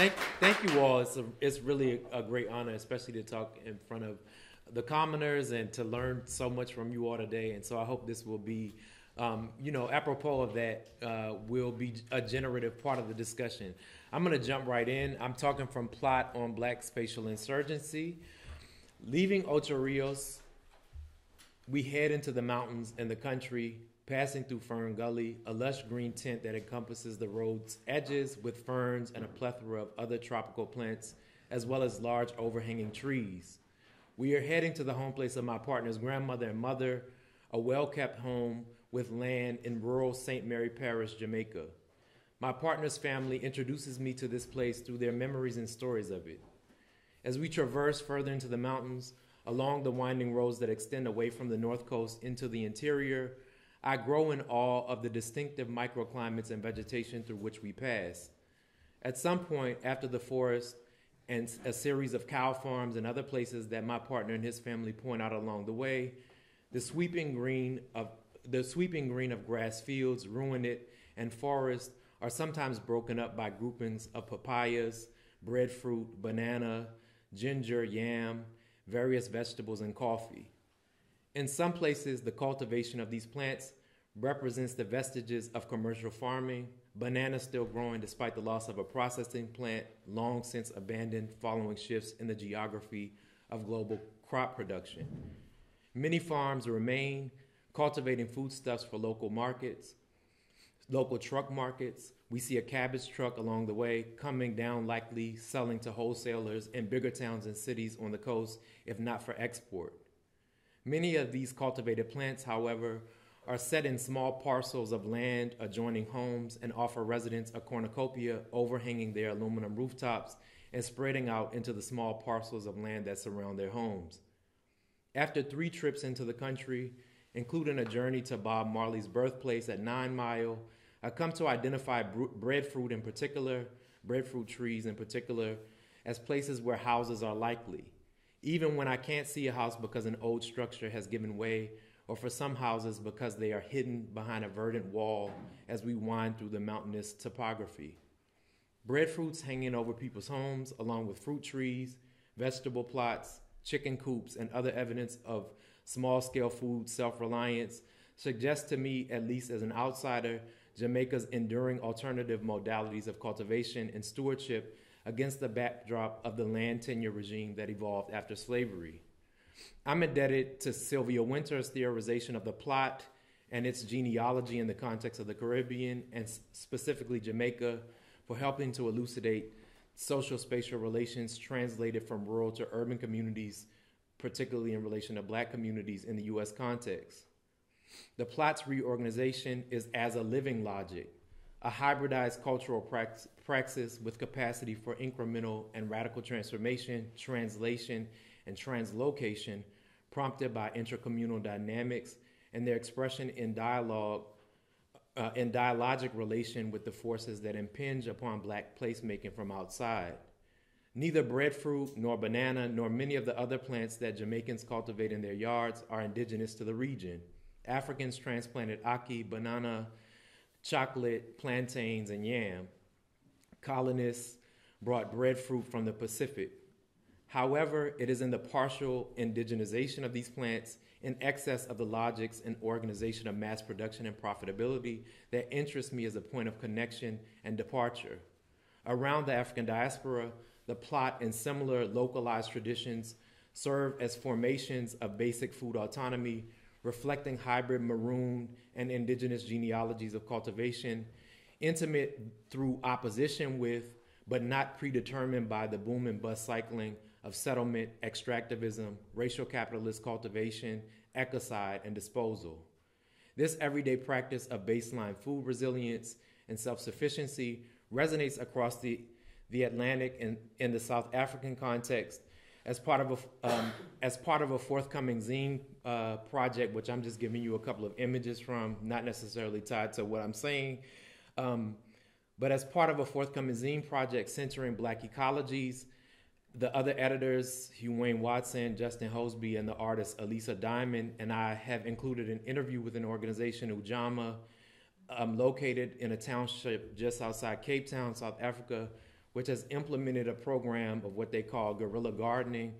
thank, thank you all. It's, a, it's really a, great honor, especially to talk in front of the commoners and to learn so much from you all today. And so I hope this will be, um, you know, apropos of that, uh, will be a generative part of the discussion. I'm going to jump right in. I'm talking from Plot on Black Spatial Insurgency. Leaving Ocho Rios, we head into the mountains and the country, passing through Fern Gully, a lush green tent that encompasses the road's edges with ferns and a plethora of other tropical plants, as well as large overhanging trees. We are heading to the home place of my partner's grandmother and mother, a well kept home with land in rural St. Mary Parish, Jamaica. My partner's family introduces me to this place through their memories and stories of it. As we traverse further into the mountains, along the winding roads that extend away from the north coast into the interior, I grow in awe of the distinctive microclimates and vegetation through which we pass. At some point, after the forest and a series of cow farms and other places that my partner and his family point out along the way, the sweeping green of the sweeping green of grass fields, ruined it and forests are sometimes broken up by groupings of papayas, breadfruit, banana, ginger, yam, various vegetables, and coffee. In some places, the cultivation of these plants represents the vestiges of commercial farming, bananas still growing despite the loss of a processing plant long since abandoned following shifts in the geography of global crop production. Many farms remain cultivating foodstuffs for local markets, local truck markets. We see a cabbage truck along the way coming down, likely selling to wholesalers in bigger towns and cities on the coast, if not for export. Many of these cultivated plants, however, are set in small parcels of land adjoining homes and offer residents a cornucopia overhanging their aluminum rooftops and spreading out into the small parcels of land that surround their homes. After three trips into the country, including a journey to Bob Marley's birthplace at Nine Mile, I come to identify breadfruit in particular, breadfruit trees in particular, as places where houses are likely, even when I can't see a house because an old structure has given way, or for some houses because they are hidden behind a verdant wall as we wind through the mountainous topography. Breadfruits hanging over people's homes, along with fruit trees, vegetable plots, chicken coops, and other evidence of small scale food self reliance, suggest to me, at least as an outsider, Jamaica's enduring alternative modalities of cultivation and stewardship against the backdrop of the land tenure regime that evolved after slavery. I'm indebted to Sylvia Wynter's theorization of the plot and its genealogy in the context of the Caribbean and specifically Jamaica for helping to elucidate social spatial relations translated from rural to urban communities, particularly in relation to black communities in the US context. The plot's reorganization is as a living logic, a hybridized cultural praxis with capacity for incremental and radical transformation, translation, and translocation prompted by intercommunal dynamics and their expression in dialogue uh, in dialogic relation with the forces that impinge upon black placemaking from outside. Neither breadfruit nor banana nor many of the other plants that Jamaicans cultivate in their yards are indigenous to the region. Africans transplanted ackee, banana, chocolate, plantains, and yam. Colonists brought breadfruit from the Pacific. However, it is in the partial indigenization of these plants in excess of the logics and organization of mass production and profitability that interests me as a point of connection and departure. Around the African diaspora, the plot and similar localized traditions serve as formations of basic food autonomy reflecting hybrid maroon and indigenous genealogies of cultivation, intimate through opposition with, but not predetermined by the boom and bust cycling of settlement, extractivism, racial capitalist cultivation, ecocide, and disposal. This everyday practice of baseline food resilience and self sufficiency resonates across the, the Atlantic and in the South African context as part of a, um, as part of a forthcoming zine uh, project, which I'm just giving you a couple of images from, not necessarily tied to what I'm saying, um, but as part of a forthcoming zine project centering Black ecologies. The other editors, Hugh Wayne Watson, Justin Hosbey, and the artist Elisa Diamond, and I have included an interview with an organization, Ujamaa, um, located in a township just outside Cape Town, South Africa, which has implemented a program of what they call guerrilla gardening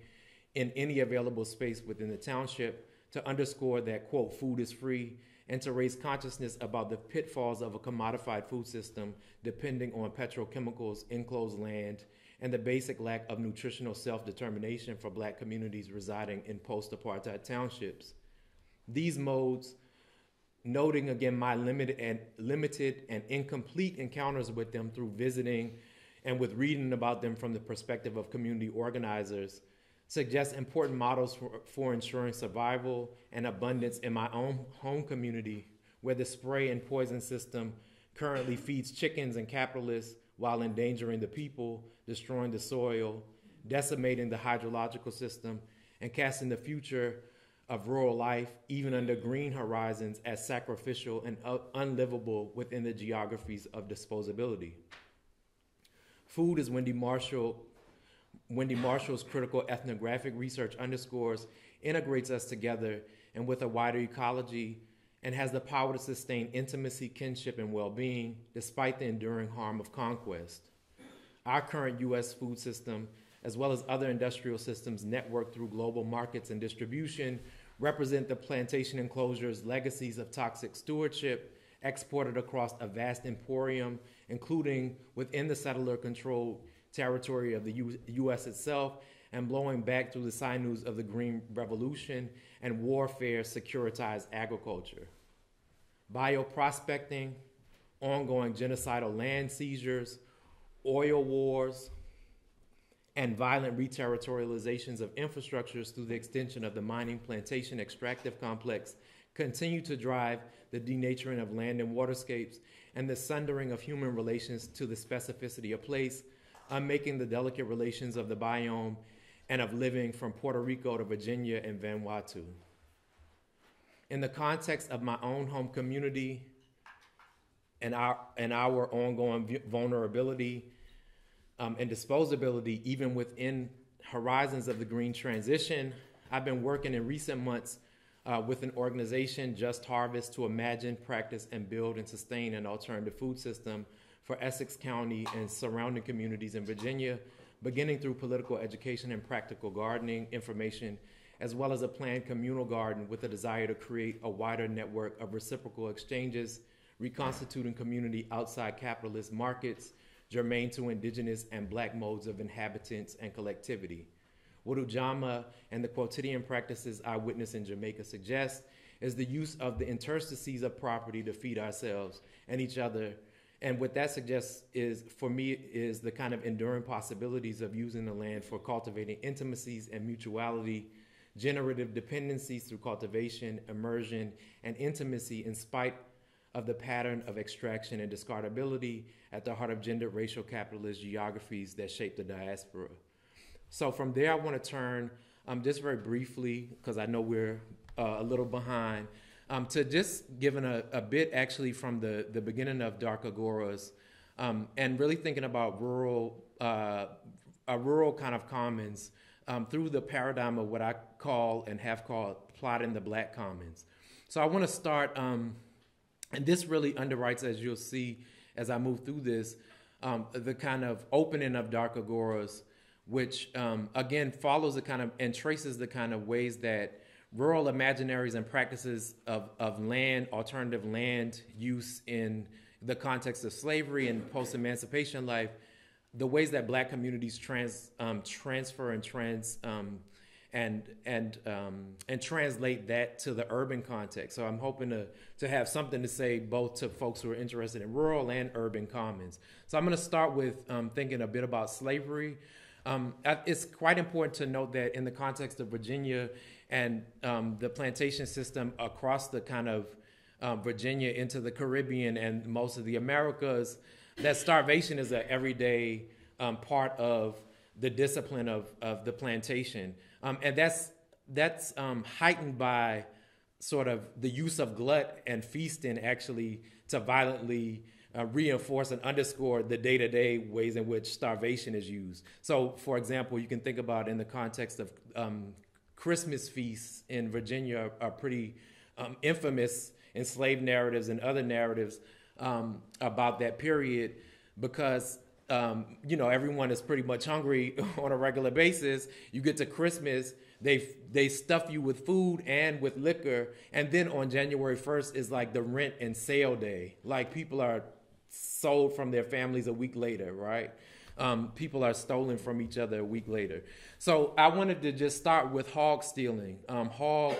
in any available space within the township to underscore that, quote, food is free and to raise consciousness about the pitfalls of a commodified food system depending on petrochemicals, enclosed land, and the basic lack of nutritional self determination for black communities residing in post apartheid townships. These modes, noting again my limited and, limited and incomplete encounters with them through visiting and with reading about them from the perspective of community organizers, suggest important models for, for ensuring survival and abundance in my own home community, where the spray and poison system currently feeds chickens and capitalists while endangering the people, destroying the soil, decimating the hydrological system, and casting the future of rural life, even under green horizons, as sacrificial and uh, unlivable within the geographies of disposability. Food, as Wendy Marshall, Wendy Marshall's critical ethnographic research underscores, integrates us together and with a wider ecology and has the power to sustain intimacy, kinship, and well being despite the enduring harm of conquest. Our current U.S. food system, as well as other industrial systems networked through global markets and distribution, represent the plantation enclosures' legacies of toxic stewardship exported across a vast emporium including within the settler controlled territory of the U- U.S. itself and blowing back through the sinews of the Green Revolution and warfare securitized agriculture. Bioprospecting, ongoing genocidal land seizures, oil wars, and violent reterritorializations of infrastructures through the extension of the mining plantation extractive complex continue to drive the denaturing of land and waterscapes and the sundering of human relations to the specificity of place, unmaking the delicate relations of the biome and of living from Puerto Rico to Virginia and Vanuatu. In the context of my own home community and our, and our ongoing vulnerability um, and disposability, even within horizons of the green transition, I've been working in recent months uh, with an organization, Just Harvest, to imagine, practice, and build and sustain an alternative food system for Essex County and surrounding communities in Virginia, beginning through political education and practical gardening information, as well as a planned communal garden with a desire to create a wider network of reciprocal exchanges, reconstituting community outside capitalist markets, germane to indigenous and black modes of inhabitants and collectivity. What Ujamaa and the quotidian practices I witness in Jamaica suggest is the use of the interstices of property to feed ourselves and each other. And what that suggests is, for me, is the kind of enduring possibilities of using the land for cultivating intimacies and mutuality, generative dependencies through cultivation, immersion, and intimacy in spite of the pattern of extraction and discardability at the heart of gender racial capitalist geographies that shape the diaspora. So from there, I want to turn um, just very briefly, because I know we're uh, a little behind, um, to just giving a, a, bit actually from the, the beginning of Dark Agoras um, and really thinking about rural, uh, a rural kind of commons um, through the paradigm of what I call and have called plotting the black commons. So I want to start, um, and this really underwrites, as you'll see as I move through this, um, the kind of opening of Dark Agoras which um, again follows the kind of and traces the kind of ways that rural imaginaries and practices of, of land, alternative land use in the context of slavery and post emancipation life, the ways that black communities trans, um, transfer and trans um, and and um, and translate that to the urban context. So I'm hoping to to have something to say both to folks who are interested in rural and urban commons. So I'm going to start with um, thinking a bit about slavery. Um, it's quite important to note that in the context of Virginia and um, the plantation system across the kind of um, Virginia into the Caribbean and most of the Americas, that starvation is an everyday um, part of the discipline of, of the plantation. Um, and that's, that's um, heightened by sort of the use of glut and feasting actually to violently uh, reinforce and underscore the day to day ways in which starvation is used. So, for example, you can think about in the context of um, Christmas feasts in Virginia are, pretty um, infamous enslaved narratives and other narratives um, about that period because um, you know, everyone is pretty much hungry on a regular basis. You get to Christmas, they they stuff you with food and with liquor, and then on January first is like the rent and sale day. Like people are sold from their families a week later, right? Um, people are stolen from each other a week later. So I wanted to just start with hog stealing. Um, hog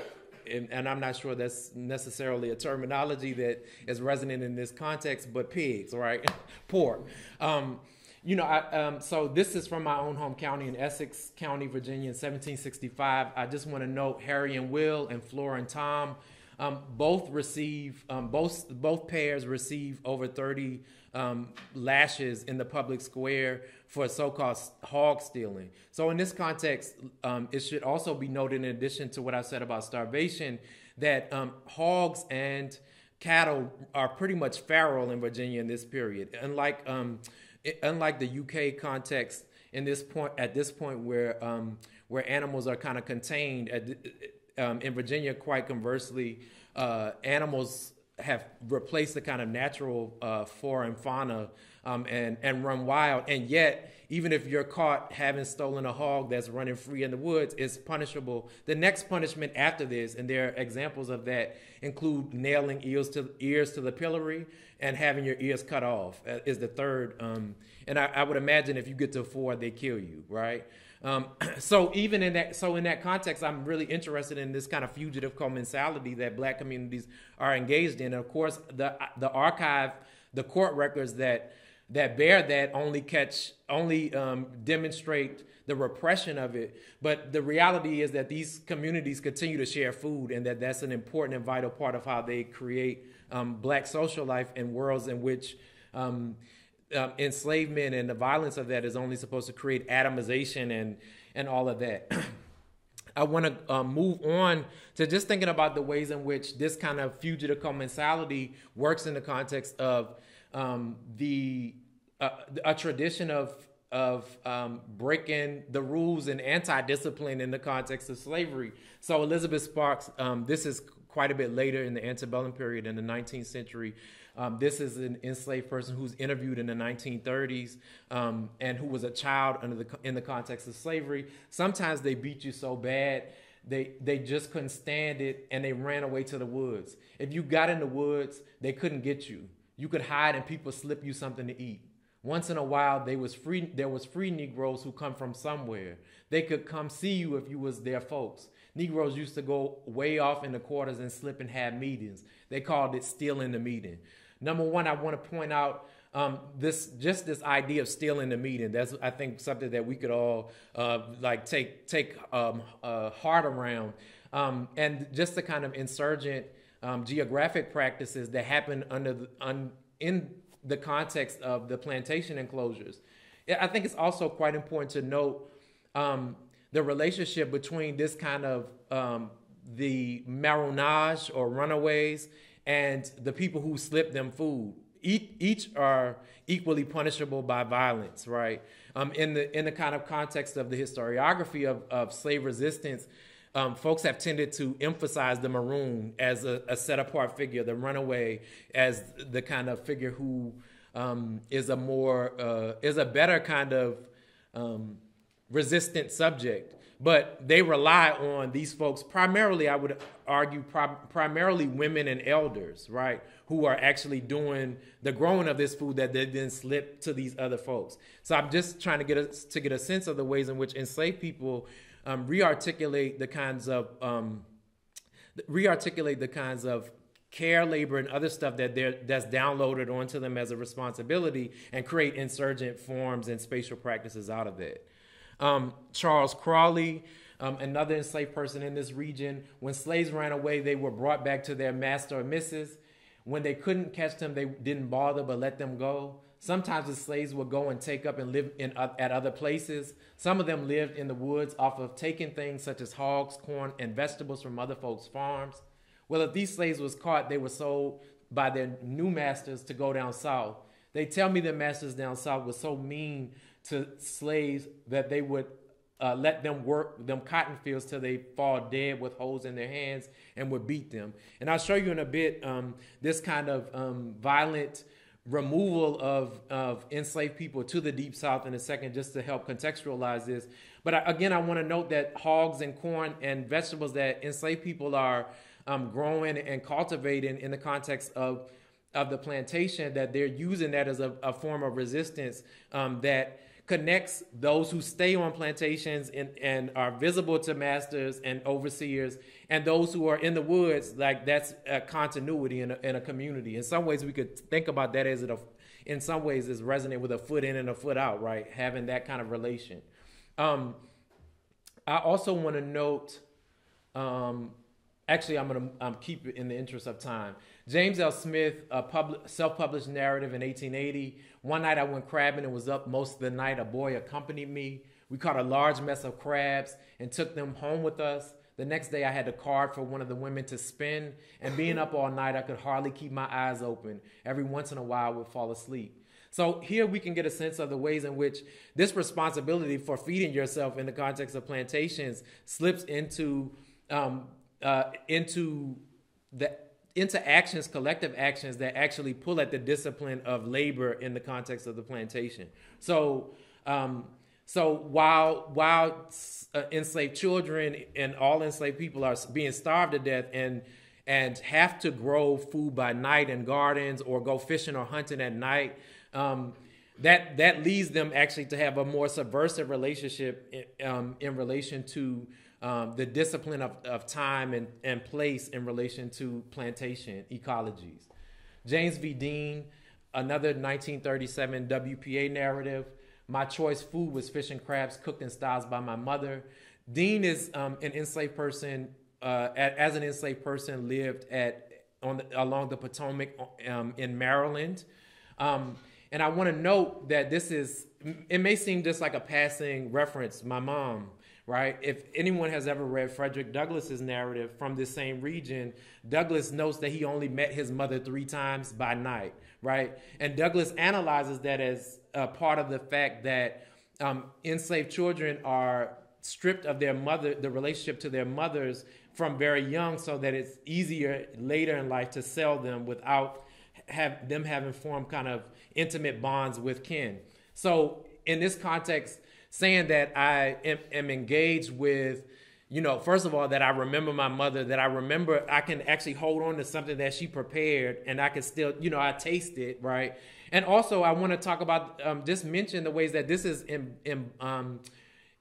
and, and, I'm not sure that's necessarily a terminology that is resonant in this context, but pigs, right? Pork. Um, you know, I, um, so this is from my own home county in Essex County, Virginia, in 1765. I just want to note Harry and Will and Flora and Tom um, both receive um, both both pairs receive over 30 um, lashes in the public square for so-called hog stealing. So in this context, um, it should also be noted, in addition to what I said about starvation, that um, hogs and cattle are pretty much feral in Virginia in this period. Unlike um, unlike the UK context, in this point at this point where where animals are kind of contained at, um, in Virginia, quite conversely, uh, animals have replaced the kind of natural uh, flora and fauna um, and, and run wild. And yet, even if you're caught having stolen a hog that's running free in the woods, it's punishable. The next punishment after this, and there are examples of that, include nailing ears to ears to the pillory and having your ears cut off. Uh, is the third. Um, and I, I, would imagine if you get to four, they kill you, right? Um, so even in that, so in that context, I'm really interested in this kind of fugitive commensality that Black communities are engaged in. And of course, the the archive, the court records that that bear that only catch, only um, demonstrate the repression of it. But the reality is that these communities continue to share food, and that that's an important and vital part of how they create um, Black social life in worlds in which um, um, enslavement and the violence of that is only supposed to create atomization and and all of that. I want to uh, move on to just thinking about the ways in which this kind of fugitive commensality works in the context of um, the uh, a tradition of of um, breaking the rules and anti-discipline in the context of slavery. So Elizabeth Sparks, um, this is quite a bit later in the antebellum period in the 19th century. Um, this is an enslaved person who's interviewed in the 1930s um, and who was a child under the, in the context of slavery. Sometimes they beat you so bad they they just couldn't stand it and they ran away to the woods. If you got in the woods, they couldn't get you. You could hide and people slip you something to eat. Once in a while, there was free there was free Negroes who come from somewhere. They could come see you if you was their folks. Negroes used to go way off in the quarters and slip and have meetings. They called it stealing the meeting. Number one, I want to point out um, this just this idea of stealing the meeting. That's I think something that we could all uh, like take take um, uh, heart around, um, and just the kind of insurgent um, geographic practices that happen under the, un, in the context of the plantation enclosures. I think it's also quite important to note um, the relationship between this kind of um, the marronage or runaways and the people who slip them food. Each, each are equally punishable by violence, right? Um, in the in the kind of context of the historiography of, of slave resistance, um, folks have tended to emphasize the maroon as a, a, set apart figure, the runaway as the kind of figure who um, is a more uh, is a better kind of um, resistant subject but they rely on these folks. Primarily i would argue primarily women and elders right who are actually doing the growing of this food that they then slip to these other folks. So i'm just trying to get a, to get a sense of the ways in which enslaved people um, rearticulate the kinds of um, rearticulate the kinds of care labor and other stuff that they're that's downloaded onto them as a responsibility and create insurgent forms and spatial practices out of it um, Charles Crawley, um, another enslaved person in this region. When slaves ran away, they were brought back to their master or missus. When they couldn't catch them, they didn't bother but let them go. Sometimes the slaves would go and take up and live in, uh, at other places. Some of them lived in the woods off of taking things such as hogs, corn, and vegetables from other folks' farms. Well, if these slaves was caught, they were sold by their new masters to go down south. They tell me the masters down south were so mean to slaves that they would uh, let them work them cotton fields till they fall dead with holes in their hands and would beat them. And I'll show you in a bit um, this kind of um, violent removal of, of enslaved people to the deep south in a second just to help contextualize this but I, again i want to note that hogs and corn and vegetables that enslaved people are um, growing and cultivating in the context of of the plantation that they're using that as a, a form of resistance um, that connects those who stay on plantations and, and are visible to masters and overseers and those who are in the woods like that's a continuity in a, in a community. In some ways we could think about that as a in some ways is resonant with a foot in and a foot out right? Having that kind of relation. Um, i also want to note um, actually i'm going to um, keep it in the interest of time James L. Smith, a pub- self-published narrative in 1880. One night I went crabbing and was up most of the night. A boy accompanied me. We caught a large mess of crabs and took them home with us. The next day I had a card for one of the women to spin, and being up all night, I could hardly keep my eyes open. Every once in a while I would fall asleep. So here we can get a sense of the ways in which this responsibility for feeding yourself in the context of plantations slips into um, uh, into the into actions, collective actions that actually pull at the discipline of labor in the context of the plantation. So, um, so while while uh, enslaved children and all enslaved people are being starved to death and and have to grow food by night in gardens or go fishing or hunting at night, um, that that leads them actually to have a more subversive relationship in, um, in relation to um, the discipline of, of time and, and place in relation to plantation ecologies. James V. Deane, another 1937 WPA narrative. My choice food was fish and crabs cooked in styles by my mother. Deane is um, an enslaved person, uh, as an enslaved person, lived at on the, along the Potomac um, in Maryland. Um, and I want to note that this is, it may seem just like a passing reference. My mom, right? If anyone has ever read Frederick Douglass's narrative from this same region, Douglass notes that he only met his mother three times by night, right? And Douglass analyzes that as a part of the fact that um, enslaved children are stripped of their mother, the relationship to their mothers from very young, so that it's easier later in life to sell them without have them having formed kind of intimate bonds with kin. So in this context, saying that I am, am engaged with you know, first of all, that I remember my mother, that I remember I can actually hold on to something that she prepared and I can still, you know, I taste it, right? And also, I want to talk about, um, just mention the ways that this is in, in um,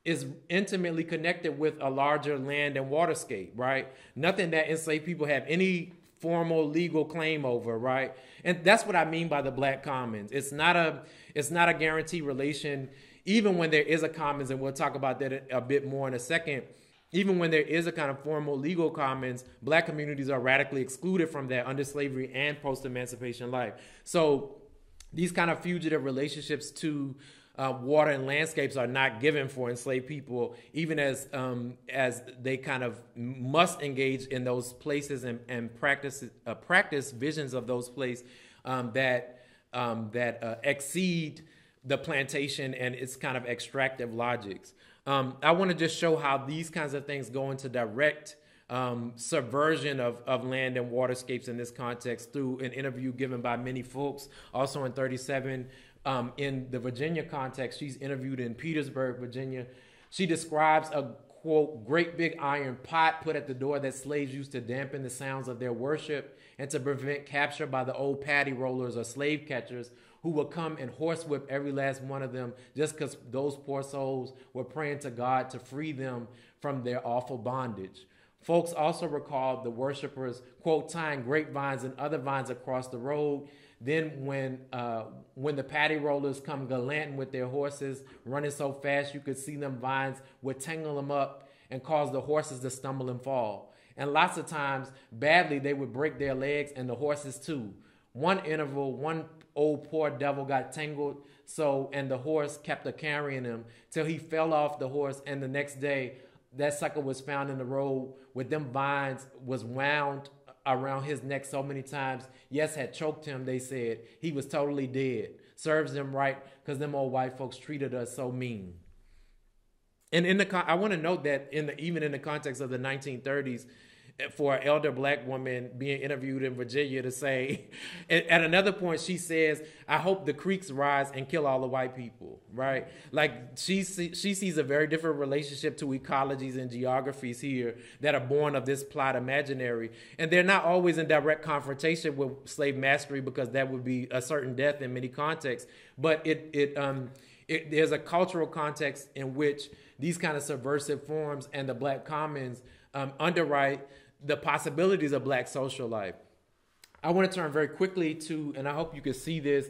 is intimately connected with a larger land and waterscape, right? Nothing that enslaved people have any formal legal claim over, right? And that's what I mean by the black commons. It's not a, it's not a guaranteed relation even when there is a commons, and we'll talk about that a bit more in a second, even when there is a kind of formal legal commons, black communities are radically excluded from that under slavery and post emancipation life. So these kind of fugitive relationships to uh, water and landscapes are not given for enslaved people, even as um, as they kind of must engage in those places and, and practice uh, practice visions of those places um, that um, that uh, exceed the plantation and its kind of extractive logics. Um, I want to just show how these kinds of things go into direct um, subversion of, of land and waterscapes in this context through an interview given by Minnie Folkes, also in 37. Um, in the Virginia context, she's interviewed in Petersburg, Virginia. She describes a quote, great big iron pot put at the door that slaves used to dampen the sounds of their worship and to prevent capture by the old paddy rollers or slave catchers who would come and horsewhip every last one of them just because those poor souls were praying to God to free them from their awful bondage. Folkes also recalled the worshippers, quote, tying grapevines and other vines across the road. Then, when uh, when the paddy rollers come galanting with their horses, running so fast you could see them vines would tangle them up and cause the horses to stumble and fall. And lots of times, badly, they would break their legs and the horses too. One interval, one old poor devil got tangled. So, and the horse kept a carrying him till he fell off the horse. And the next day, that sucker was found in the road with them vines was wound around his neck so many times. Yes, had choked him, they said. He was totally dead. Serves them right because them old white folks treated us so mean. And in the, I want to note that in the, even in the context of the 1930s, for an elder black woman being interviewed in Virginia to say, at another point, she says, I hope the creeks rise and kill all the white people, right? Like she, she sees a very different relationship to ecologies and geographies here that are born of this plot imaginary. And they're not always in direct confrontation with slave mastery because that would be a certain death in many contexts. But it, it, um, it, there's a cultural context in which these kind of subversive forms and the black commons um, underwrite the possibilities of black social life. I want to turn very quickly to, and I hope you can see this,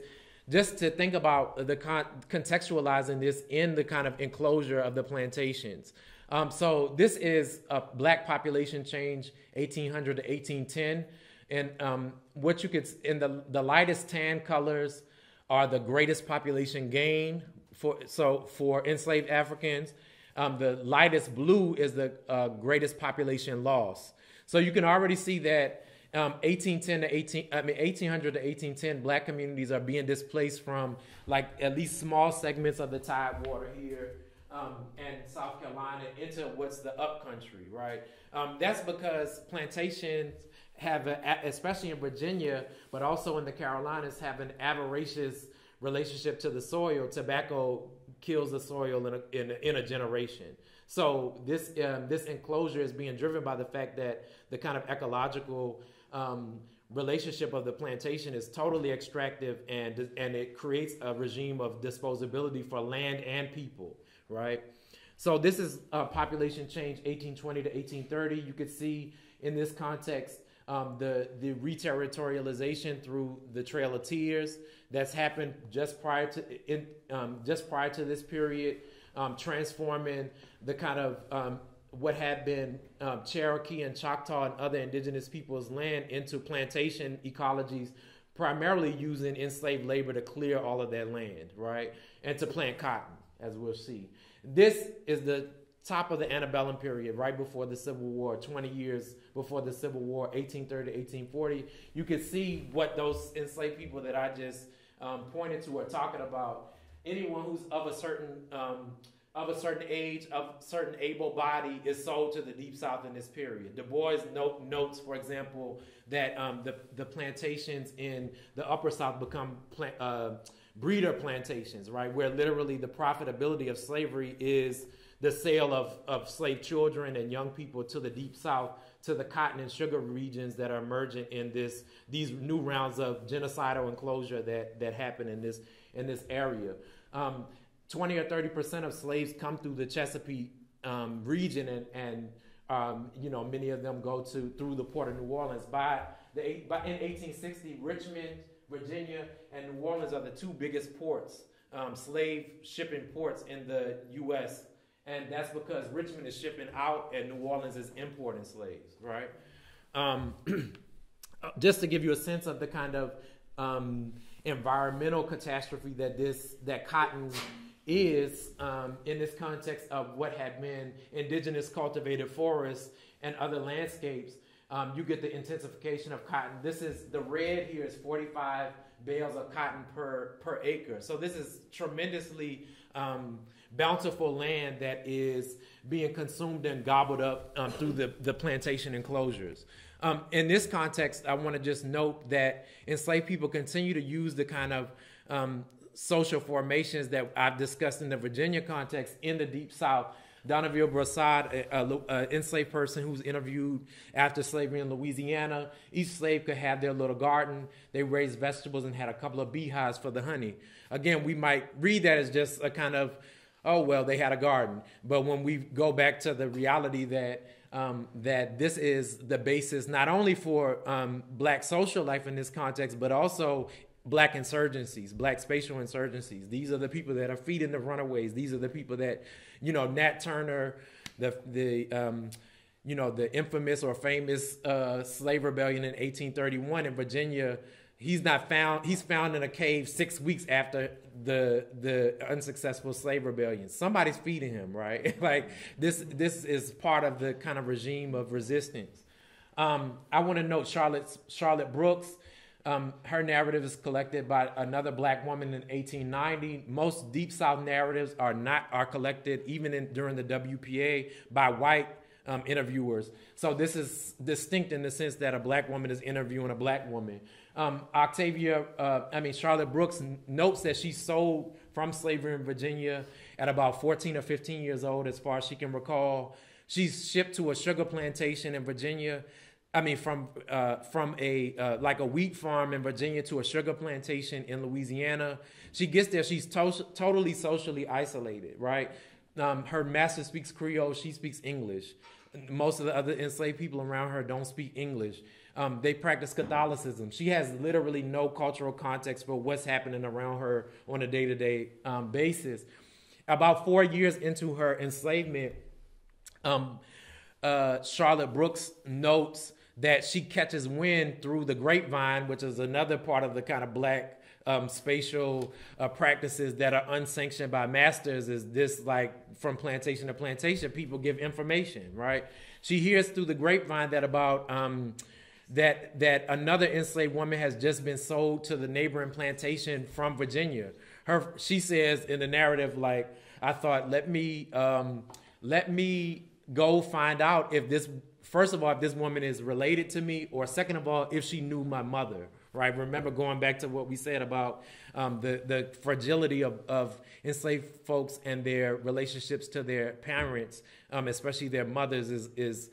just to think about the con- contextualizing this in the kind of enclosure of the plantations. Um, so this is a black population change, 1800 to 1810, and um, what you could in the the lightest tan colors are the greatest population gain for so for enslaved Africans. Um, the lightest blue is the uh, greatest population loss. So you can already see that um, 1810 to 18, I mean 1800 to 1810, black communities are being displaced from like at least small segments of the Tidewater here um, and South Carolina into what's the upcountry, right? Um, that's because plantations have, a, especially in Virginia, but also in the Carolinas, have an avaricious relationship to the soil. Tobacco kills the soil in a, in a, in a generation. So this um, this enclosure is being driven by the fact that the kind of ecological um, relationship of the plantation is totally extractive and and it creates a regime of disposability for land and people, right? So this is a population change 1820 to 1830. You could see in this context um, the the reterritorialization through the Trail of Tears that's happened just prior to in, um, just prior to this period um, transforming the kind of um, what had been um, Cherokee and Choctaw and other indigenous peoples' land into plantation ecologies, primarily using enslaved labor to clear all of that land, right? And to plant cotton, as we'll see. This is the top of the antebellum period, right before the Civil War, 20 years before the Civil War, 1830 1840. You can see what those enslaved people that I just um, pointed to are talking about anyone who's of a certain um, of a certain age, of certain able body, is sold to the deep south in this period. Du Bois note, notes, for example, that um, the the plantations in the upper south become plant, uh, breeder plantations, right, where literally the profitability of slavery is the sale of, of slave children and young people to the deep south to the cotton and sugar regions that are emerging in this these new rounds of genocidal enclosure that that happen in this in this area. Um, 20 or 30 percent of slaves come through the Chesapeake um, region, and, and um, you know many of them go to through the port of New Orleans. By the by in 1860, Richmond, Virginia, and New Orleans are the two biggest ports, um, slave shipping ports in the U.S. And that's because Richmond is shipping out, and New Orleans is importing slaves, right? Um, just to give you a sense of the kind of um, environmental catastrophe that this that cotton is um, in this context of what had been indigenous cultivated forests and other landscapes. Um, you get the intensification of cotton. This is the red here is 45 bales of cotton per per acre. So this is tremendously um, bountiful land that is being consumed and gobbled up um, through the, the plantation enclosures. Um, in this context, I want to just note that enslaved people continue to use the kind of um, social formations that I've discussed in the Virginia context in the Deep South. Donaville Broussard, an enslaved person who was interviewed after slavery in Louisiana. Each slave could have their little garden. They raised vegetables and had a couple of beehives for the honey. Again, we might read that as just a kind of, oh, well, they had a garden. But when we go back to the reality that um, that this is the basis not only for um, black social life in this context, but also black insurgencies, black spatial insurgencies. These are the people that are feeding the runaways. These are the people that, you know, Nat Turner, the the um, you know the infamous or famous uh, slave rebellion in 1831 in Virginia he's not found he's found in a cave six weeks after the the unsuccessful slave rebellion. Somebody's feeding him right? Like this this is part of the kind of regime of resistance. Um, i want to note charlotte charlotte brooks. Um, her narrative is collected by another black woman in 1890 most deep south narratives are not are collected even in, during the wpa by white um, interviewers. So this is distinct in the sense that a black woman is interviewing a black woman. Um, Octavia, uh, I mean Charlotte Brooks notes that she sold from slavery in Virginia at about 14 or 15 years old, as far as she can recall. She's shipped to a sugar plantation in Virginia. I mean, from uh, from a uh, like a wheat farm in Virginia to a sugar plantation in Louisiana. She gets there. She's to- totally socially isolated, right? Um, her master speaks Creole. She speaks English. Most of the other enslaved people around her don't speak English. Um, they practice Catholicism. She has literally no cultural context for what's happening around her on a day to day basis. About four years into her enslavement, um, uh, Charlotte Brooks notes that she catches wind through the grapevine, which is another part of the kind of black um, spatial uh, practices that are unsanctioned by masters. Is this like from plantation to plantation? People give information, right? She hears through the grapevine that about um, that that another enslaved woman has just been sold to the neighboring plantation from Virginia. Her she says in the narrative, like I thought, let me um, let me go find out if this first of all, if this woman is related to me, or second of all, if she knew my mother, right? Remember going back to what we said about um, the, the fragility of, of enslaved folks and their relationships to their parents, um, especially their mothers, is, is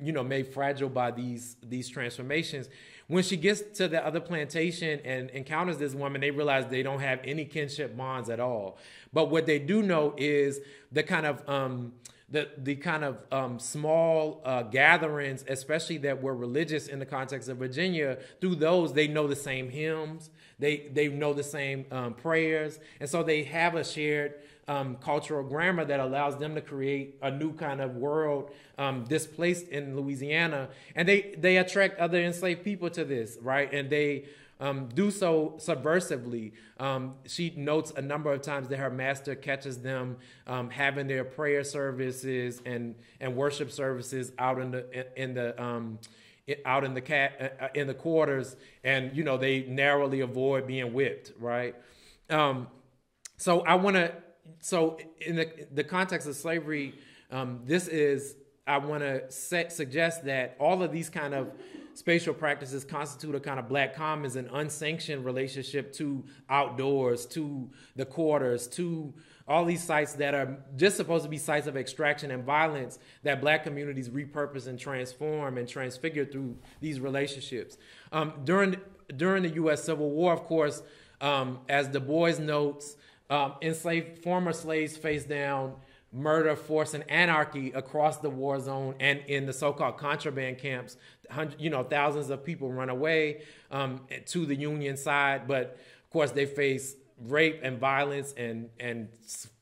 you know made fragile by these these transformations. When she gets to the other plantation and encounters this woman, they realize they don't have any kinship bonds at all. But what they do know is the kind of um, the the kind of um, small uh, gatherings, especially that were religious in the context of Virginia, through those they know the same hymns, they they know the same um, prayers, and so they have a shared um, cultural grammar that allows them to create a new kind of world um, displaced in Louisiana, and they they attract other enslaved people to this, right? And they um, do so subversively. Um, she notes a number of times that her master catches them um, having their prayer services and and worship services out in the in the um, out in the cat uh, in the quarters, and you know they narrowly avoid being whipped, right? Um, so I want to. So in the the context of slavery, um, this is I want to suggest that all of these kind of spatial practices constitute a kind of black commons, an unsanctioned relationship to outdoors, to the quarters, to all these sites that are just supposed to be sites of extraction and violence that black communities repurpose and transform and transfigure through these relationships. Um, during, during the U.S. Civil War, of course, um, as Du Bois notes, um, enslaved former slaves face down murder, force, and anarchy across the war zone and in the so-called contraband camps. You know, thousands of people run away um, to the Union side, but of course they face rape and violence and and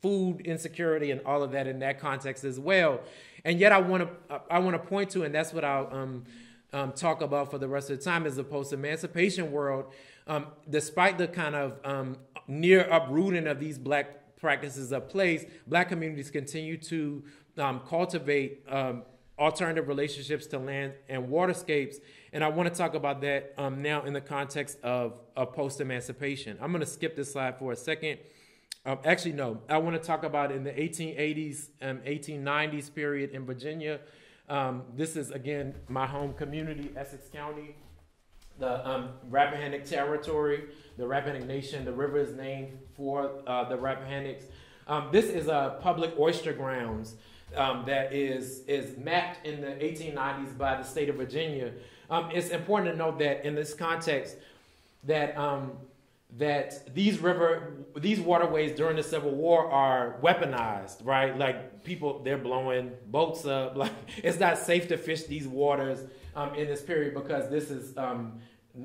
food insecurity and all of that in that context as well. And yet, I want to I want to point to, and that's what I'll um, um, talk about for the rest of the time, is the post-emancipation world. Um, despite the kind of um, near uprooting of these black practices of place, black communities continue to um, cultivate um, alternative relationships to land and waterscapes. And I want to talk about that um, now in the context of, of post emancipation. I'm going to skip this slide for a second. Um, actually, no, I want to talk about in the 1880s and 1890s period in Virginia. Um, this is, again, my home community, Essex County, the um, Rappahannock Territory the Rappahannock Nation. The river is named for uh, the Rappahannocks. Um, this is a public oyster grounds um, that is is mapped in the 1890s by the state of Virginia. Um, it's important to note that in this context, that um, that these river these waterways during the Civil War are weaponized, right? Like people they're blowing boats up. Like it's not safe to fish these waters um, in this period because this is um,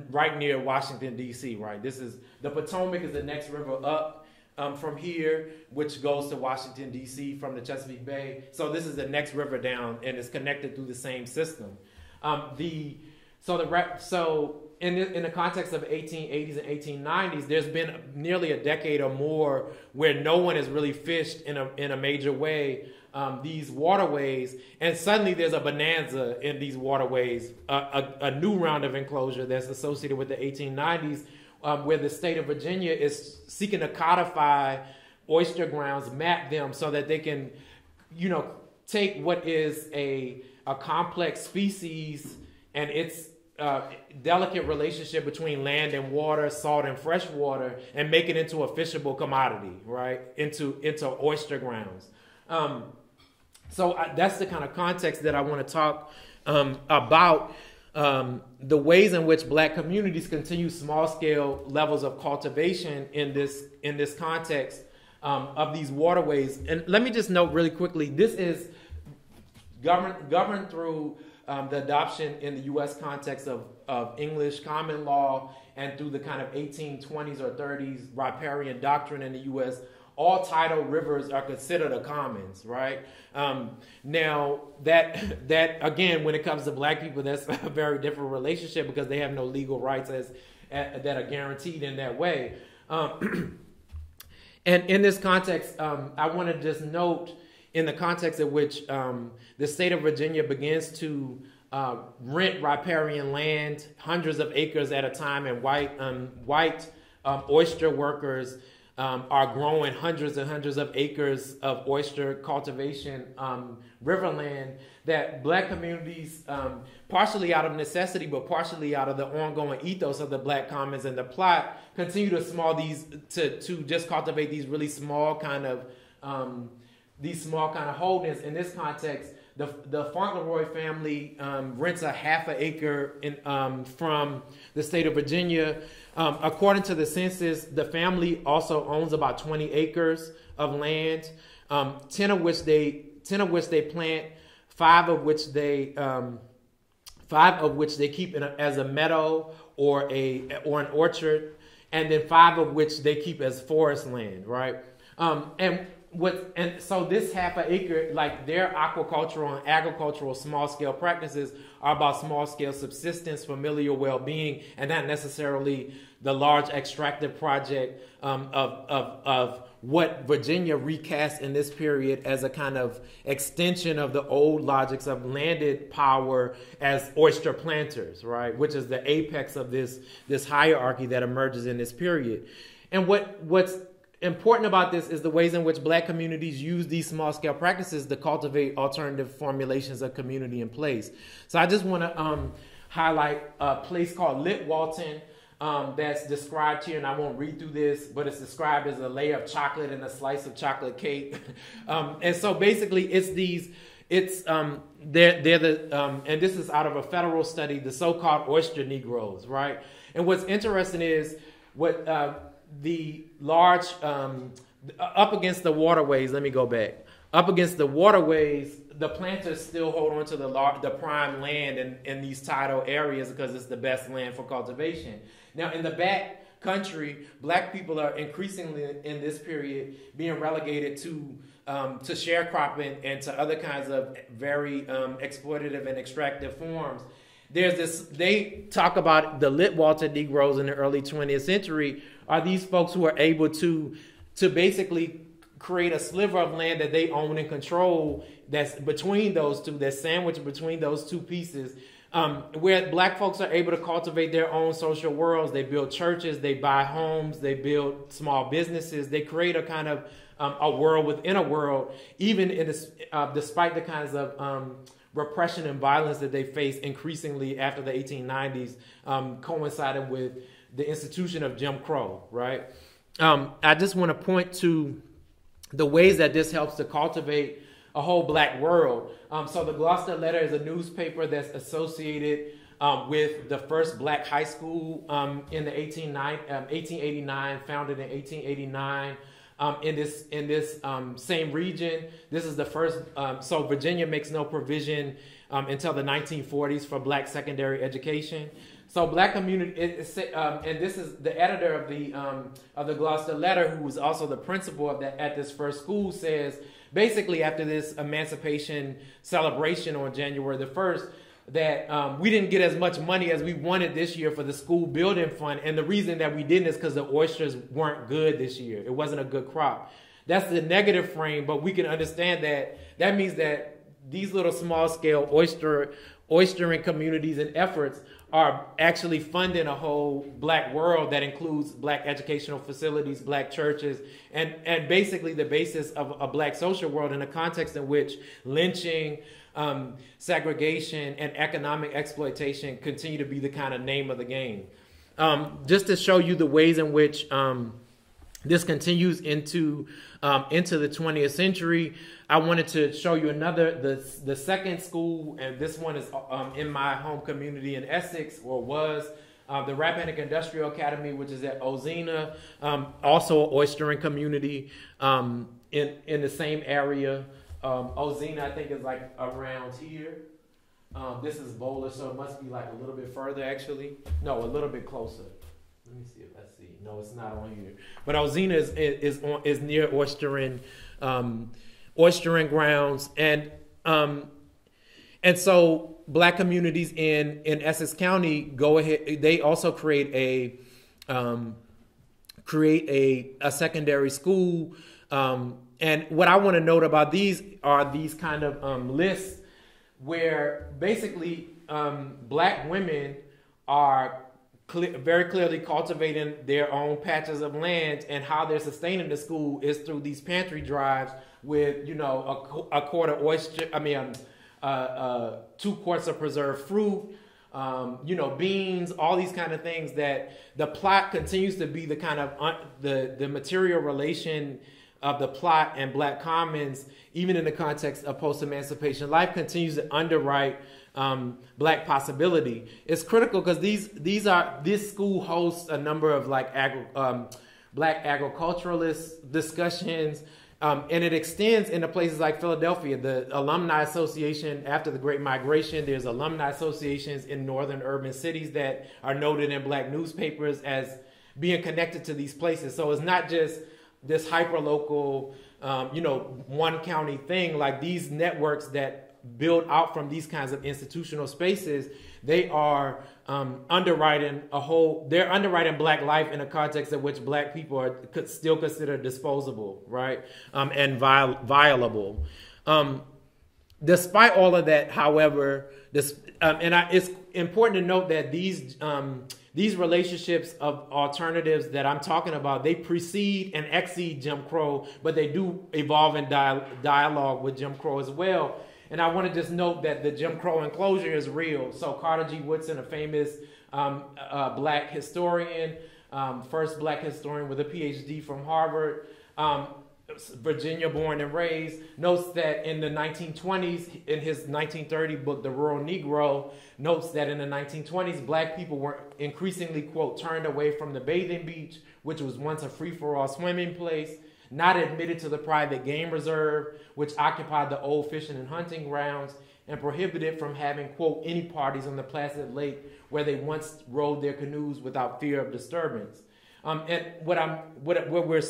right near Washington D.C. Right, this is the Potomac is the next river up um, from here, which goes to Washington D.C. from the Chesapeake Bay. So this is the next river down, and it's connected through the same system. Um, the so the so in the, in the context of 1880s and 1890s, there's been nearly a decade or more where no one has really fished in a in a major way um, these waterways, and suddenly there's a bonanza in these waterways, a, a, a new round of enclosure that's associated with the 1890s, um, where the state of Virginia is seeking to codify oyster grounds, map them so that they can, you know, take what is a a complex species and its uh, delicate relationship between land and water, salt and fresh water, and make it into a fishable commodity, right? Into into oyster grounds. Um, so I, that's the kind of context that I want to talk um, about um, the ways in which black communities continue small scale levels of cultivation in this in this context um, of these waterways. And let me just note really quickly: this is governed governed through um, the adoption in the U.S. context of, of English common law and through the kind of 1820s or 30s riparian doctrine in the U.S all tidal rivers are considered a commons, right? Um, now that that again, when it comes to black people, that's a very different relationship because they have no legal rights as uh, that are guaranteed in that way. Um, and in this context, um, I want to just note in the context in which um, the state of Virginia begins to uh, rent riparian land, hundreds of acres at a time, and white um, white um, oyster workers um, are growing hundreds and hundreds of acres of oyster cultivation um, riverland that black communities, um, partially out of necessity, but partially out of the ongoing ethos of the black commons and the plot, continue to small these to to just cultivate these really small kind of um, these small kind of holdings. In this context, the the Fauntleroy family um, rents a half an acre in, um, from the state of Virginia um, according to the census, the family also owns about 20 acres of land, um, 10 of which they 10 of which they plant, five of which they um, five of which they keep a, as a meadow or a or an orchard, and then five of which they keep as forest land, right? Um, and what and so this half an acre, like their aquacultural and agricultural small scale practices are about small scale subsistence, familial well being, and not necessarily the large extractive project um, of, of, of what Virginia recast in this period as a kind of extension of the old logics of landed power as oyster planters, right? Which is the apex of this, this hierarchy that emerges in this period. And what, what's important about this is the ways in which black communities use these small scale practices to cultivate alternative formulations of community in place. So I just want to um, highlight a place called Lit Walton. Um, that's described here, and I won't read through this, but it's described as a layer of chocolate and a slice of chocolate cake. um, and so basically, it's these, it's um, they're they're the, um, and this is out of a federal study, the so-called oyster Negroes, right? And what's interesting is what uh, the large um, up against the waterways. Let me go back up against the waterways. The planters still hold on to the large, the prime land in, in these tidal areas because it's the best land for cultivation. Now, in the back country, black people are increasingly in this period being relegated to um, to sharecropping and to other kinds of very um, exploitative and extractive forms there's this they talk about the lit Walton Negroes in the early 20th century are these folks who are able to to basically create a sliver of land that they own and control that's between those two, that's sandwiched between those two pieces. Um, where black folks are able to cultivate their own social worlds. They build churches, they buy homes, they build small businesses, they create a kind of um, a world within a world, even in this, uh, despite the kinds of um, repression and violence that they face increasingly after the 1890s, um, coincided with the institution of Jim Crow, right? Um, I just want to point to the ways that this helps to cultivate a whole black world. Um, so the Gloucester Letter is a newspaper that's associated um, with the first black high school um, in the 1889, um, founded in 1889. Um, in this in this um, same region, this is the first. so Virginia makes no provision until the 1940s for black secondary education. So black community, it, um, and this is the editor of the um, of the Gloucester Letter, who was also the principal of that at this first school, says basically after this emancipation celebration on January the first, that um, we didn't get as much money as we wanted this year for the school building fund, and the reason that we didn't is because the oysters weren't good this year. It wasn't a good crop. That's the negative frame, but we can understand that that means that these little small scale oyster oystering communities and efforts are actually funding a whole black world that includes black educational facilities, black churches, and, and basically the basis of a black social world in a context in which lynching, um, segregation, and economic exploitation continue to be the kind of name of the game. Um, just to show you the ways in which um, this continues into um, into the 20th century. I wanted to show you another the the second school, and this one is um, in my home community in Essex, or was. Uh, the Rappahannock Industrial Academy, which is at Ozeana, um, also an oystering community um, in in the same area. Um, Ozeana, I think, is like around here. Um, this is Bowler, so it must be like a little bit further, actually. No, a little bit closer. Let me see if I see. No, it's not on here. But Ozeana is is on, is near Oystering, um, Oystering grounds, and um, and so black communities in in Essex County go ahead. They also create a um, create a a secondary school. Um, and what I want to note about these are these kind of um, lists where basically um, black women are very clearly cultivating their own patches of land, and how they're sustaining the school is through these pantry drives with you know a, a quart of oyster. I mean, um, uh, uh, two quarts of preserved fruit. Um, you know, beans, all these kind of things that the plot continues to be the kind of un- the the material relation of the plot and Black Commons, even in the context of post emancipation life, continues to underwrite um, black possibility. It's critical because these these are this school hosts a number of like agri- um, black agriculturalist discussions. Um, and it extends into places like Philadelphia. The Alumni Association, after the Great Migration, there's alumni associations in northern urban cities that are noted in black newspapers as being connected to these places. So it's not just this hyper local, um, you know, one county thing. Like these networks that build out from these kinds of institutional spaces, they are um, underwriting a whole. They're underwriting black life in a context in which black people are could still considered disposable, right, um, and viol- violable. Um, despite all of that, however, this um, and I, it's important to note that these um, these relationships of alternatives that I'm talking about, they precede and exceed Jim Crow, but they do evolve in dialogue with Jim Crow as well. And I want to just note that the Jim Crow enclosure is real. So Carter G. Woodson, a famous um, uh, black historian, um, first black historian with a PhD from Harvard, um, Virginia born and raised, notes that in the 1920s, in his 1930 book, The Rural Negro, notes that in the 1920s, black people were increasingly, quote, turned away from the bathing beach, which was once a free for all swimming place not admitted to the private game reserve, which occupied the old fishing and hunting grounds, and prohibited from having, quote, any parties on the Placid Lake where they once rowed their canoes without fear of disturbance. Um, and what I'm, what, what we're,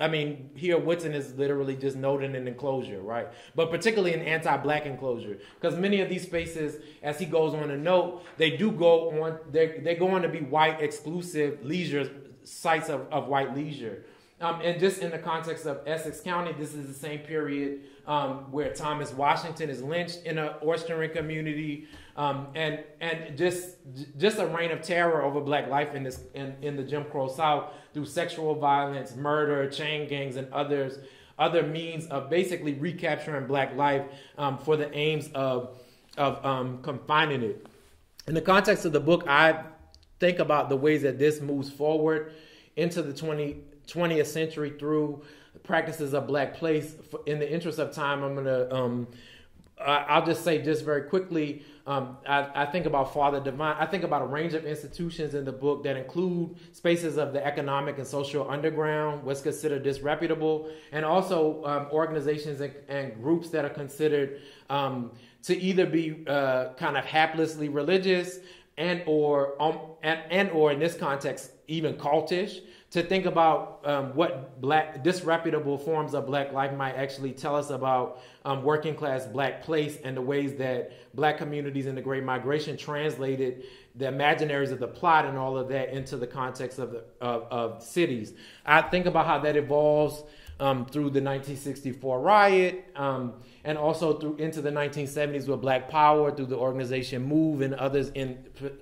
I mean, here Woodson is literally just noting an enclosure, right? But particularly an anti-black enclosure, because many of these spaces, as he goes on to note, they do go on, they're, they go on to be white exclusive leisure sites of, of white leisure. Um, and just in the context of Essex County, this is the same period um, where Thomas Washington is lynched in an oystering community, um, and and just just a reign of terror over Black life in this in, in the Jim Crow South through sexual violence, murder, chain gangs, and others other means of basically recapturing Black life um, for the aims of of um, confining it. In the context of the book, I think about the ways that this moves forward into the 20 20th century through practices of black place. In the interest of time, I'm gonna um, I'll just say just very quickly. Um, I, I, think about Father Divine. I think about a range of institutions in the book that include spaces of the economic and social underground, what's considered disreputable, and also um, organizations and, and, groups that are considered um, to either be uh, kind of haplessly religious and or um, and, and or in this context even cultish to think about um, what black disreputable forms of black life might actually tell us about um, working class black place and the ways that black communities in the Great Migration translated the imaginaries of the plot and all of that into the context of the of, of cities. I think about how that evolves um, through the 1964 riot, um, and also through into the 1970s with Black Power through the organization Move and others in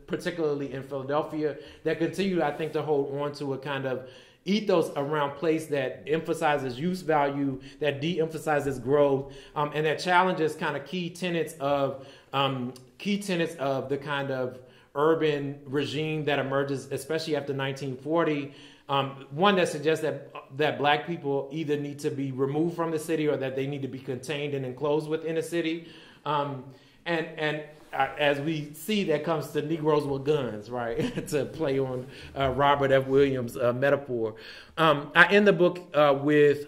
particularly in Philadelphia that continue, I think, to hold on to a kind of ethos around place that emphasizes use value, that de-emphasizes growth, um, and that challenges kind of key tenets of um, key tenets of the kind of urban regime that emerges, especially after 1940. Um, one that suggests that that black people either need to be removed from the city or that they need to be contained and enclosed within a city. Um, and and uh, as we see, that comes to Negroes with guns, right? to play on uh, Robert F. Williams' uh, metaphor. Um, I end the book uh, with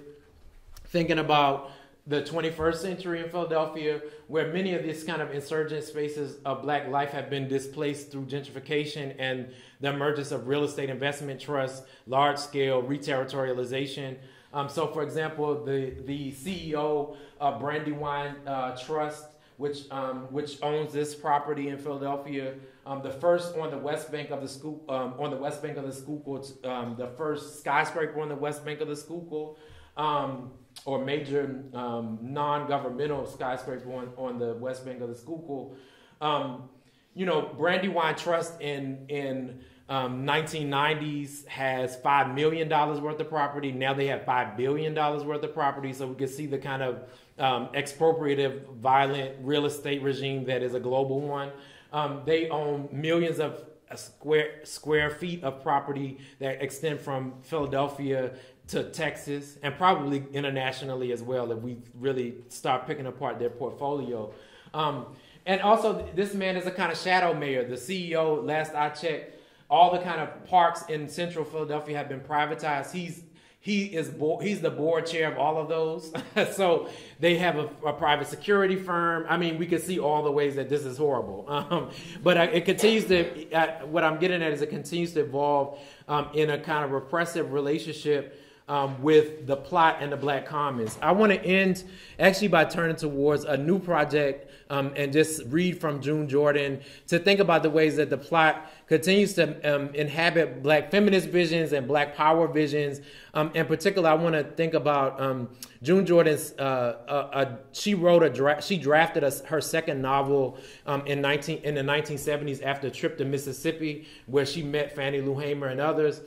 thinking about the 21st century in Philadelphia, where many of these kind of insurgent spaces of black life have been displaced through gentrification and the emergence of real estate investment trusts, large scale reterritorialization. Um, so, for example, the, the CEO of Brandywine uh, Trust, which, um, which owns this property in Philadelphia, um, the first on the west bank of the school, um, on the west bank of the Schuylkill, um, the first skyscraper on the west bank of the Schuylkill. Um, or major um, non-governmental skyscraper on, on the west bank of the Schuylkill. Um, you know, Brandywine Trust in in um, 1990s has five million dollars worth of property. Now they have five billion dollars worth of property. So we can see the kind of um, expropriative, violent real estate regime that is a global one. Um, they own millions of square square feet of property that extend from Philadelphia to Texas and probably internationally as well if we really start picking apart their portfolio. Um, and also, this man is a kind of shadow mayor. The CEO, last I checked, all the kind of parks in central Philadelphia have been privatized. He's he is bo- he's the board chair of all of those. so they have a, a, private security firm. I mean, we can see all the ways that this is horrible. Um, but uh, it continues to. Uh, what I'm getting at is it continues to evolve um, in a kind of repressive relationship um, with the plot and the Black Commons. I want to end actually by turning towards a new project um, and just read from June Jordan to think about the ways that the plot continues to um, inhabit Black feminist visions and Black power visions. Um, in particular, I want to think about um, June Jordan's. Uh, she wrote a dra- she drafted a, her second novel um, in nineteen in the 1970s after a trip to Mississippi, where she met Fannie Lou Hamer and others.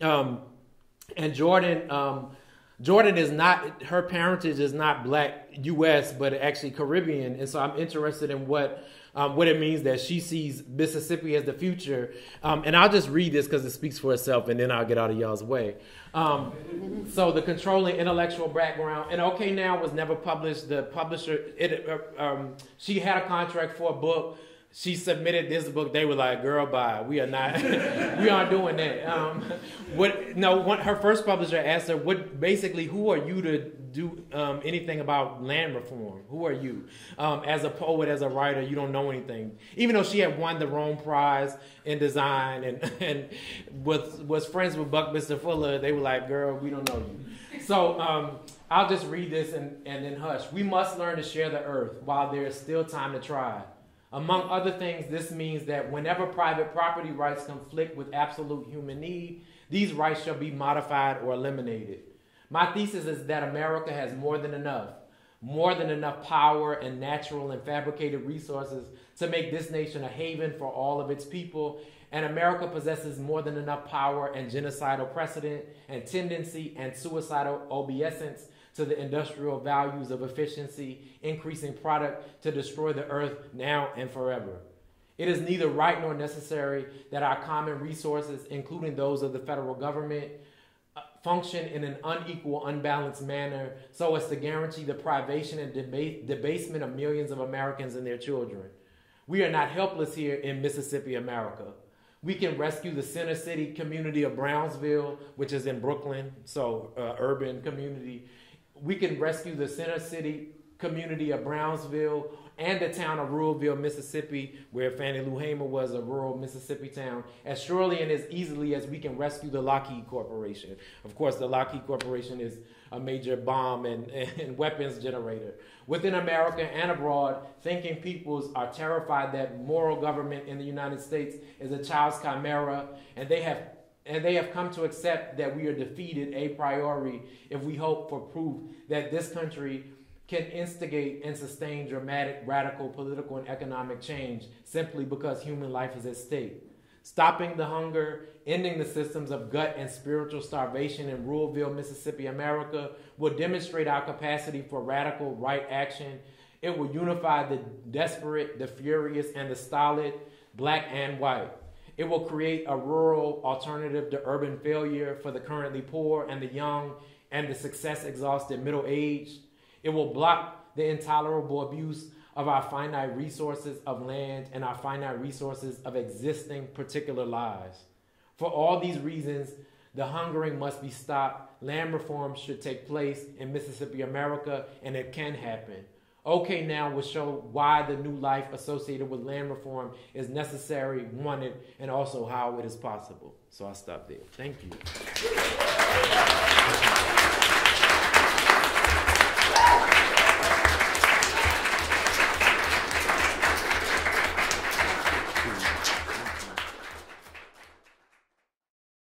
Um, and Jordan, um, Jordan is not her parentage is not black U.S. but actually Caribbean, and so I'm interested in what um, what it means that she sees Mississippi as the future. Um, and I'll just read this because it speaks for itself, and then I'll get out of y'all's way. Um, so the controlling intellectual background, and OK Now was never published. The publisher, it, uh, um, she had a contract for a book she submitted this book, they were like, "Girl, bye. We are not, we aren't doing that." Um, what? No, her first publisher asked her, "What? Basically, who are you to do um, anything about land reform? Who are you? Um, as a poet, as a writer, you don't know anything." Even though she had won the Rome Prize in design and and was was friends with Buckminster Fuller, they were like, "Girl, we don't know you." So. Um, I'll just read this and, and then hush. We must learn to share the earth while there is still time to try. Among other things, this means that whenever private property rights conflict with absolute human need, these rights shall be modified or eliminated. My thesis is that America has more than enough, more than enough power and natural and fabricated resources to make this nation a haven for all of its people. And America possesses more than enough power and genocidal precedent and tendency and suicidal obeisance to the industrial values of efficiency, increasing product to destroy the earth now and forever. It is neither right nor necessary that our common resources, including those of the federal government, uh, function in an unequal, unbalanced manner so as to guarantee the privation and debasement of millions of Americans and their children. We are not helpless here in Mississippi, America. We can rescue the center city community of Brownsville, which is in Brooklyn, so uh, urban community, we can rescue the center city community of Brownsville and the town of Ruralville, Mississippi, where Fannie Lou Hamer was a rural Mississippi town, as surely and as easily as we can rescue the Lockheed Corporation. Of course, the Lockheed Corporation is a major bomb and, and weapons generator. Within America and abroad, thinking peoples are terrified that moral government in the United States is a child's chimera, and they have and they have come to accept that we are defeated a priori if we hope for proof that this country can instigate and sustain dramatic, radical political and economic change simply because human life is at stake. Stopping the hunger, ending the systems of gut and spiritual starvation in Ruralville, Mississippi, America will demonstrate our capacity for radical right action. It will unify the desperate, the furious, and the stolid, black and white. It will create a rural alternative to urban failure for the currently poor and the young and the success exhausted middle aged. It will block the intolerable abuse of our finite resources of land and our finite resources of existing particular lives. For all these reasons, the hungering must be stopped. Land reform should take place in Mississippi, America, and it can happen. OK Now will show why the new life associated with land reform is necessary, wanted, and also how it is possible. So I'll stop there. Thank you.